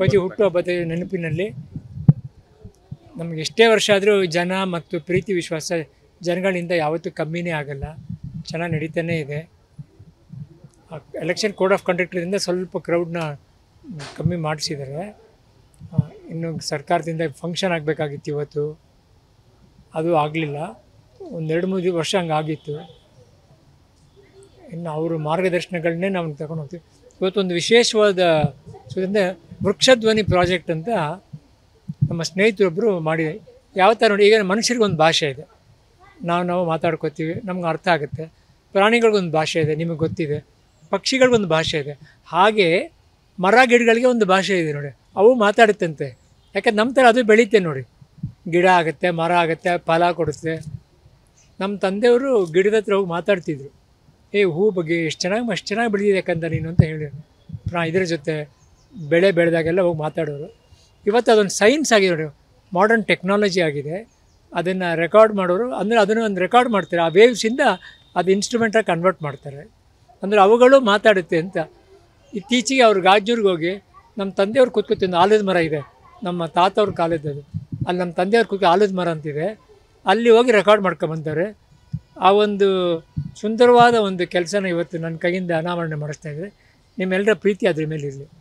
ಅಪ್ಪಾಜಿ ಹುಟ್ಟುಹಬ್ಬದ ನೆನಪಿನಲ್ಲಿ ನಮ್ಗೆ ಎಷ್ಟೇ ವರ್ಷ ಆದರೂ ಜನ ಮತ್ತು ಪ್ರೀತಿ ವಿಶ್ವಾಸ ಜನಗಳಿಂದ ಯಾವತ್ತೂ ಕಮ್ಮಿನೇ ಆಗಲ್ಲ. ಚೆನ್ನಾಗಿ ನಡೀತಾನೇ ಇದೆ. ಎಲೆಕ್ಷನ್ ಕೋಡ್ ಆಫ್ ಕಂಡಕ್ಟ್ರಿಂದ ಸ್ವಲ್ಪ ಕ್ರೌಡ್ನ ಕಮ್ಮಿ ಮಾಡಿಸಿದ್ದಾರೆ ಇನ್ನು ಸರ್ಕಾರದಿಂದ ಫಂಕ್ಷನ್ ಆಗಬೇಕಾಗಿತ್ತು ಇವತ್ತು. ಅದು ಆಗಲಿಲ್ಲ. ಒಂದೆರಡು ಮೂರು ವರ್ಷ ಹಂಗಾಗಿತ್ತು ಇನ್ನು ಅವರು ಮಾರ್ಗದರ್ಶನಗಳನ್ನೇ ನಾವು ತಗೊಂಡು ಹೋಗ್ತೀವಿ. ಇವತ್ತೊಂದು ವಿಶೇಷವಾದ ಸುದ್ದಿ ವೃಕ್ಷಧ್ವನಿ ಪ್ರಾಜೆಕ್ಟ್ ಅಂತ ನಮ್ಮ ಸ್ನೇಹಿತರೊಬ್ಬರು ಮಾಡಿ, ಯಾವ ಥರ ನೋಡಿ, ಈಗ ಮನುಷ್ಯರಿಗೊಂದು ಭಾಷೆ ಇದೆ. ನಾವು ನಾವು ಮಾತಾಡ್ಕೋತೀವಿ, ನಮ್ಗೆ ಅರ್ಥ ಆಗುತ್ತೆ. ಪ್ರಾಣಿಗಳಿಗೊಂದು ಭಾಷೆ ಇದೆ, ನಿಮಗೆ ಗೊತ್ತಿದೆ. ಪಕ್ಷಿಗಳಿಗೊಂದು ಭಾಷೆ ಇದೆ. ಹಾಗೆ ಮರ ಗಿಡಗಳಿಗೆ ಒಂದು ಭಾಷೆ ಇದೆ ನೋಡಿ. ಅವು ಮಾತಾಡುತ್ತಂತೆ. ಯಾಕಂದ್ರೆ ನಮ್ಮ ಥರ ಅದು ಬೆಳೀತೆ ನೋಡಿ. ಗಿಡ ಆಗುತ್ತೆ, ಮರ ಆಗುತ್ತೆ, ಫಲ ಕೊಡುತ್ತೆ. ನಮ್ಮ ತಂದೆಯವರು ಗಿಡದ ಹತ್ರ ಹೋಗಿ ಮಾತಾಡ್ತಿದ್ರು. ಏ, ಹೂ ಬಗ್ಗೆ ಎಷ್ಟು ಚೆನ್ನಾಗಿ, ಅಷ್ಟು ಚೆನ್ನಾಗಿ ಬೆಳೆದಿದೆ ಯಾಕಂತ ನೀನು ಅಂತ ಹೇಳಿ. ಪ್ರಾ ಇದ್ರ ಜೊತೆ ಬೆಳೆ ಬೆಳೆದಾಗೆಲ್ಲ ಹೋಗಿ ಮಾತಾಡೋರು. ಇವತ್ತು ಅದೊಂದು ಸೈನ್ಸ್ ಆಗಿದೆ ಮಾಡರ್ನ್ ಟೆಕ್ನಾಲಜಿ ಆಗಿದೆ. ಅದನ್ನು ರೆಕಾರ್ಡ್ ಮಾಡೋರು. ಅಂದರೆ ಅದನ್ನು ಒಂದು ರೆಕಾರ್ಡ್ ಮಾಡ್ತಾರೆ. ಆ ವೇವ್ಸಿಂದ ಅದು ಇನ್ಸ್ಟ್ರೂಮೆಂಟಾಗಿ ಕನ್ವರ್ಟ್ ಮಾಡ್ತಾರೆ. ಅಂದರೆ ಅವುಗಳು ಮಾತಾಡುತ್ತೆ ಅಂತ. ಇತ್ತೀಚೆಗೆ ಅವ್ರು ಗಾಜೂರಿಗೆ ಹೋಗಿ ನಮ್ಮ ತಂದೆಯವ್ರು ಕೂತ್ಕೊತಿಂದು ಆಲದ ಮರ ಇದೆ. ನಮ್ಮ ತಾತವ್ರ ಕಾಲದ್ದು ಅಲ್ಲಿ ನಮ್ಮ ತಂದೆಯವ್ರು ಕೂತ್ಕೊ ಆಲದ ಮರ ಅಂತಿದೆ. ಅಲ್ಲಿ ಹೋಗಿ ರೆಕಾರ್ಡ್ ಮಾಡ್ಕೊಂಬಂತಾರೆ ಆ ಒಂದು ಸುಂದರವಾದ ಒಂದು ಕೆಲಸನ ಇವತ್ತು ನನ್ನ ಕೈಯಿಂದ ಅನಾವರಣೆ ಮಾಡಿಸ್ತಾ ಇದ್ದಾರೆ. ನಿಮ್ಮೆಲ್ಲರ ಪ್ರೀತಿ ಅದ್ರ ಮೇಲೆ ಇರಲಿ